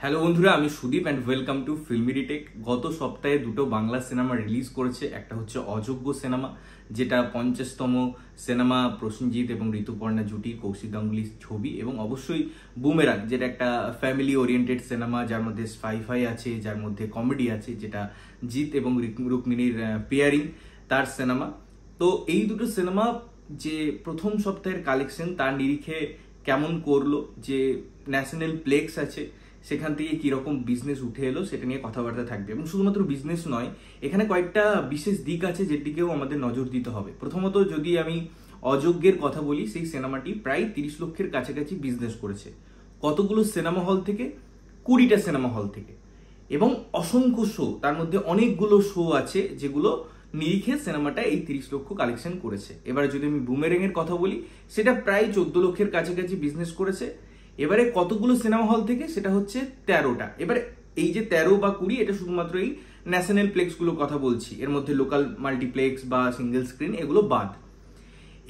Hello বন্ধুরা, আমি Sudip and welcome to filmy retake গত সপ্তাহে দুটো বাংলা সিনেমা রিলিজ করেছে। একটা হচ্ছে অযোগ্য সিনেমা, যেটা পঞ্চাশতম সিনেমা প্রসেনজিৎ এবং ঋতুপর্ণা জুটি, কৌশিক গাঙ্গুলির ছবি এবং অবশ্যই বুমেরাং যেটা একটা ফ্যামিলি ওরিয়েন্টেড সিনেমা, যার মধ্যে স্পাইফাই আছে, যার মধ্যে কমেডি আছে, যেটা জিৎ এবং রিক- রুক্মিণীর পেয়ারিং তার সিনেমা। তো এই দুটো সিনেমা যে প্রথম সপ্তাহের কালেকশন তার নিরিখে কেমন করল, যে ন্যাশনাল প্লেক্স আছে সেখান থেকে কীরকম বিজনেস উঠে এলো সেটা নিয়ে কথাবার্তা থাকবে। এবং শুধুমাত্র বিজনেস নয়, এখানে কয়েকটা বিশেষ দিক আছে যের দিকেও আমাদের নজর দিতে হবে। প্রথমত যদি আমি অযোগ্যের কথা বলি, সেই সিনেমাটি প্রায় তিরিশ লক্ষের কাছাকাছি বিজনেস করেছে। কতগুলো সিনেমা হল থেকে? কুড়িটা সিনেমা হল থেকে। এবং অসংখ্য শো তার মধ্যে অনেকগুলো শো আছে যেগুলো নিরিখে সিনেমাটা এই তিরিশ লক্ষ কালেকশন করেছে। এবার যদি আমি বুমেরেং এর কথা বলি, সেটা প্রায় চোদ্দ লক্ষের কাছাকাছি বিজনেস করেছে। এবারে কতগুলো সিনেমা হল থেকে? সেটা হচ্ছে তেরোটা। এবারে এই যে তেরো বা কুড়ি, এটা শুধুমাত্র এই ন্যাশনাল প্লেক্সগুলো কথা বলছি। এর মধ্যে লোকাল মাল্টিপ্লেক্স বা সিঙ্গেল স্ক্রিন এগুলো বাদ।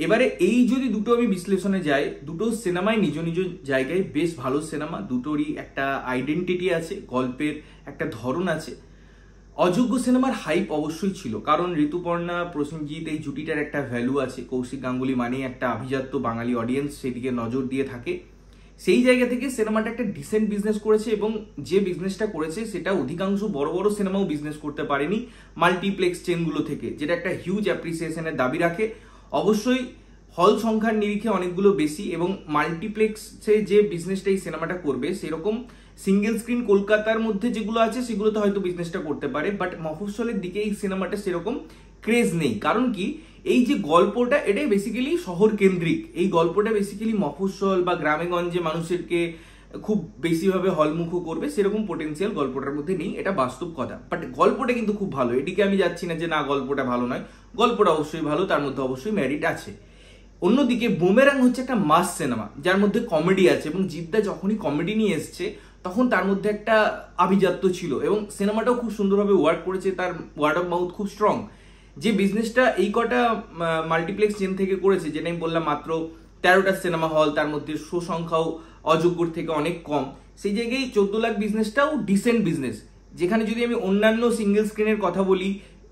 এবারে এই যদি দুটো আমি বিশ্লেষণে যাই, দুটো সিনেমাই নিজ নিজ জায়গায় বেশ ভালো সিনেমা দুটোরই একটা আইডেন্টিটি আছে, গল্পের একটা ধরন আছে। অযোগ্য সিনেমার হাইপ অবশ্যই ছিল, কারণ ঋতুপর্ণা, প্রসেনজিৎ এই জুটিটার একটা ভ্যালু আছে। কৌশিক গাঙ্গুলি মানেই একটা আভিজাত্য বাঙালি অডিয়েন্স সেদিকে নজর দিয়ে থাকে। সেই জায়গা থেকে সিনেমাটা একটা ডিসেন্ট বিজনেস করেছে এবং যে বিজনেসটা করেছে, সেটা অধিকাংশ বড় বড় সিনেমাও বিজনেস করতে পারেনি মাল্টিপ্লেক্স চেনগুলো থেকে, যেটা একটা হিউজ অ্যাপ্রিসিয়েশনের দাবি রাখে। অবশ্যই হল সংখ্যার নিরিখে অনেকগুলো বেশি এবং মাল্টিপ্লেক্সে যে বিজনেসটা এই সিনেমাটা করবে, সেরকম সিঙ্গেল স্ক্রিন কলকাতার মধ্যে যেগুলো আছে, সেগুলোতে হয়তো বিজনেসটা করতে পারে বাট মফস্বলের দিকে এই সিনেমাটা সেরকম ক্রেজ নেই। কারণ কি? এই যে গল্পটা, এটাই বেসিক্যালি শহর কেন্দ্রিক এই গল্পটা বেসিক্যালি মফস্বল বা গ্রামে গঞ্জে মানুষেরকে খুব বেশিভাবে হলমুখ করবে, সেরকম পোটেন্সিয়াল গল্পটার মধ্যে নেই। এটা বাস্তব কথা। বাট গল্পটা কিন্তু খুব ভালো। এদিকে আমি যাচ্ছি না যে, না, গল্পটা ভালো নয়। গল্পটা অবশ্যই ভালো, তার মধ্যে অবশ্যই ম্যারিট আছে। অন্যদিকে বুমেরাং হচ্ছে একটা মাস সিনেমা যার মধ্যে কমেডি আছে। এবং জিদ্দা যখনই কমেডি নিয়ে এসছে, তখন তার মধ্যে একটা আভিজাত্য ছিল। এবং সিনেমাটাও খুব সুন্দরভাবে ওয়ার্ক করেছে, তার ওয়ার্ড অফ মাউথ খুব স্ট্রং যে বিজনেসটা এই কটা মাল্টিপ্লেক্স চেন থেকে করেছে, যেটা আমি বললাম মাত্র তেরোটা সিনেমা হল তার মধ্যে শো সংখ্যাও অযোগ্যর থেকে অনেক কম, সেই জায়গায় চোদ্দ লাখ বিজনেসটাও ডিসেন্ট বিজনেস যেখানে যদি আমি অন্যান্য সিঙ্গেল স্ক্রিনের কথা বলি,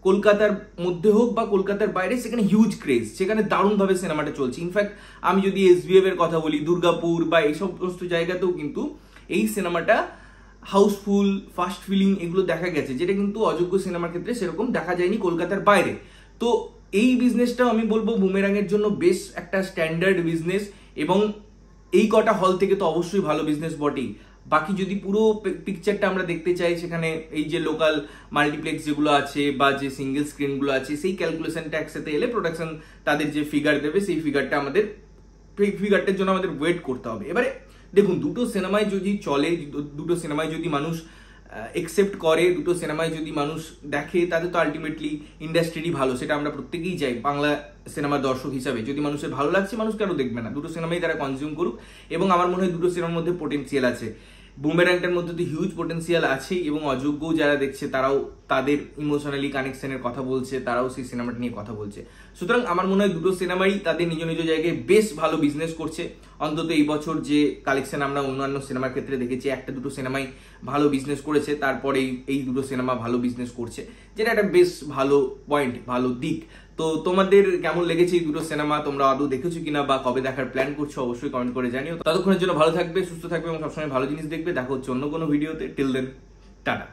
কলকাতার মধ্যে হোক বা কলকাতার বাইরে, সেখানে হিউজ ক্রেজ সেখানে দারুণভাবে সিনেমাটা চলছে। ইনফ্যাক্ট আমি যদি এসবিএফ এর কথা বলি, দুর্গাপুর বা এই সমস্ত জায়গাতেও কিন্তু এই সিনেমাটা হাউসফুল, ফাস্ট ফিলিং এগুলো দেখা গেছে, যেটা কিন্তু অযোগ্য সিনেমার ক্ষেত্রে সেরকম দেখা যায়নি কলকাতার বাইরে। তো এই বিজনেসটাও আমি বলব বুমেরাঙের জন্য বেশ একটা স্ট্যান্ডার্ড বিজনেস এবং এই কটা হল থেকে তো অবশ্যই ভালো বিজনেস বটেই। বাকি যদি পুরো পিকচারটা আমরা দেখতে চাই, সেখানে এই যে লোকাল মাল্টিপ্লেক্স যেগুলো আছে বা যে সিঙ্গেল স্ক্রিনগুলো আছে, সেই ক্যালকুলেশনটা একসাথে এলে প্রোডাকশন তাদের যে ফিগার দেবে, সেই ফিগারটা আমাদের ফিগারটার জন্য আমাদের ওয়েট করতে হবে। এবারে দেখুন, দুটো সিনেমায় যদি চলে, দুটো সিনেমায় যদি মানুষ একসেপ্ট করে, দুটো সিনেমায় যদি মানুষ দেখে তাদের তো আলটিমেটলি ইন্ডাস্ট্রিরই ভালো। সেটা আমরা প্রত্যেকেই চাই বাংলা সিনেমার দর্শক হিসাবে। যদি মানুষের ভালো লাগছে, মানুষ কেন দেখবে না? দুটো সিনেমাই তারা কনজিউম করুক, এবং আমার মনে হয় দুটো সিনেমার মধ্যে পোটেন্সিয়াল আছে। বুমেরাংটার মধ্যে তো হিউজ পোটেন্সিয়াল আছেই এবং অযোগ্যও যারা দেখছে, তারাও তাদের ইমোশনালি কানেকশনের কথা বলছে, তারাও সেই সিনেমাটা নিয়ে কথা বলছে। সুতরাং আমার মনে হয় দুটো সিনেমাই তাদের নিজ নিজ জায়গায় বেশ ভালো বিজনেস করছে। অন্তত এই বছর যে কালেকশন আমরা অন্যান্য সিনেমার ক্ষেত্রে দেখেছি, একটা দুটো সিনেমাই ভালো বিজনেস করেছে, তারপরে এই দুটো সিনেমা ভালো বিজনেস করছে, যেটা একটা বেশ ভালো পয়েন্ট ভালো দিক। তো তোমাদের কেমন লেগেছে এই দুটো সিনেমা তোমরা আদৌ দেখেছ কিনা বা কবে দেখার প্ল্যান করছ অবশ্যই কমেন্ট করে জানিও। ততক্ষণের জন্য ভালো থাকবে, সুস্থ থাকবে এবং সবসময় ভালো জিনিস দেখবে। দেখো অন্য কোনো ভিডিওতে টিল দেন টাটা।